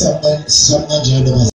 Somebody, somebody,